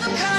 I'm